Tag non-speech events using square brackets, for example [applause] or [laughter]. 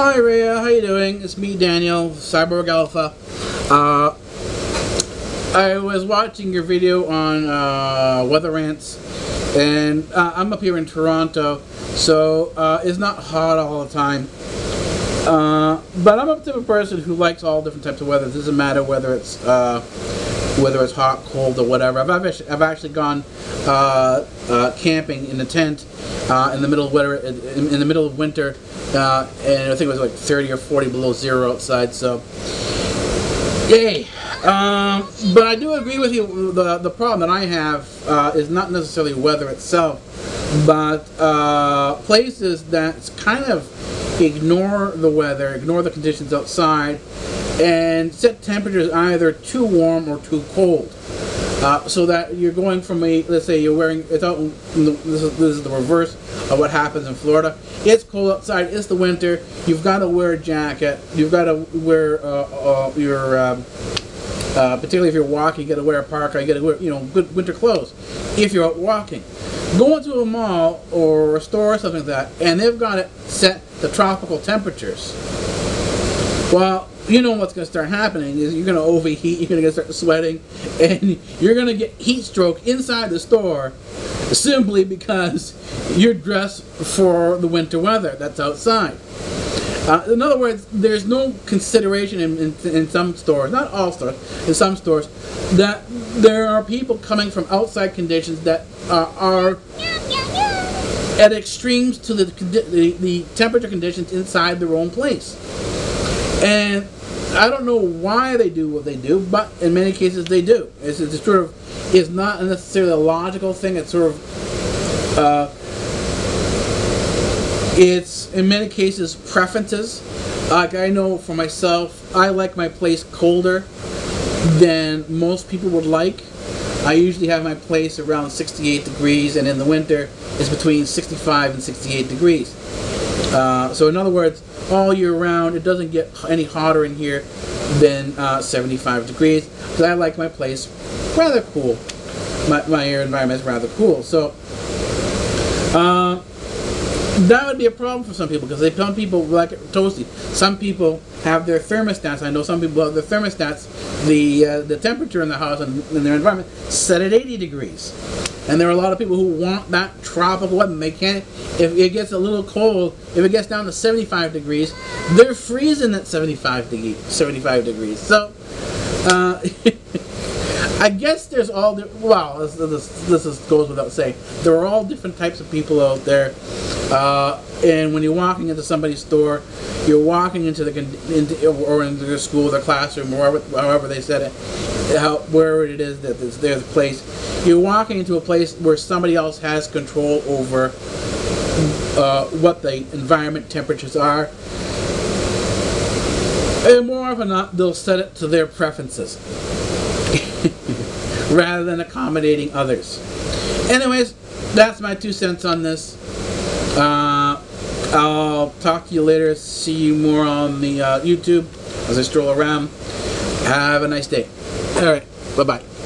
Hi Raya, how you doing? It's me, Daniel, Cyborg Alpha. Uh, I was watching your video on uh, Weather Rants, and uh, I'm up here in Toronto, so uh, it's not hot all the time. Uh, but I'm a type of person who likes all different types of weather. It doesn't matter whether it's uh, whether it's hot, cold, or whatever. I've actually, I've actually gone uh, uh, camping in a tent uh, in the middle of winter. In, in the middle of winter, uh, and I think it was like 30 or 40 below zero outside. So, yay! Um, but I do agree with you. The the problem that I have uh, is not necessarily weather itself, but uh, places that kind of ignore the weather, ignore the conditions outside, and set temperatures either too warm or too cold. Uh, so that you're going from a, let's say you're wearing, it's out, this is, this is the reverse of what happens in Florida. It's cold outside, it's the winter, you've got to wear a jacket, you've got to wear uh, uh, your, um, uh, particularly if you're walking, you got to wear a parka, you got to wear, you know, good winter clothes if you're out walking. Go into a mall or a store or something like that, and they've got it set to tropical temperatures. Well, you know what's going to start happening is you're going to overheat, you're going to start sweating, [laughs] and you're going to get heat stroke inside the store simply because you're dressed for the winter weather that's outside. Uh, in other words, there's no consideration in, in, in, some stores, not all stores, in some stores, that there are people coming from outside conditions that uh, are at extremes to the, the, the temperature conditions inside their own place. And I don't know why they do what they do, but in many cases they do. It's, it's sort of, it's not necessarily a logical thing. It's sort of, uh, it's in many cases preferences. Like I know for myself, I like my place colder than most people would like. I usually have my place around 68 degrees, and in the winter, it's between 65 and 68 degrees. Uh, so in other words, all year round, it doesn't get any hotter in here than uh, 75 degrees because I like my place rather cool. My, my air environment is rather cool. So uh, that would be a problem for some people because they some people like it toasty. Some people have their thermostats. I know some people have their thermostats, the uh, the temperature in the house and in their environment set at 80 degrees. And there are a lot of people who want that tropical weather. They can't, if it gets a little cold, if it gets down to 75 degrees, they're freezing at 75 degrees. 75 degrees. So, uh, [laughs] I guess there's all, the, well, this, this, this is, goes without saying, there are all different types of people out there. Uh, and when you're walking into somebody's store, you're walking into the into, or into their school, their classroom, or however, they said it, how, wherever it is that there's a place. You're walking into a place where somebody else has control over uh, what the environment temperatures are. And more often not, they'll set it to their preferences [laughs] rather than accommodating others. Anyways, that's my two cents on this. Uh, I'll talk to you later. See you more on the uh, YouTube as I stroll around. Have a nice day. All right. Bye bye.